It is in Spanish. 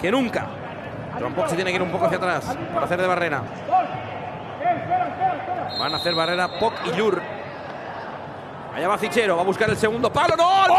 que nunca. Tampoco se tiene que ir un poco hacia atrás para hacer de barrera. Van a hacer barrera Poc y Lur. Allá va Cichero, va a buscar el segundo palo. ¡No! ¡Al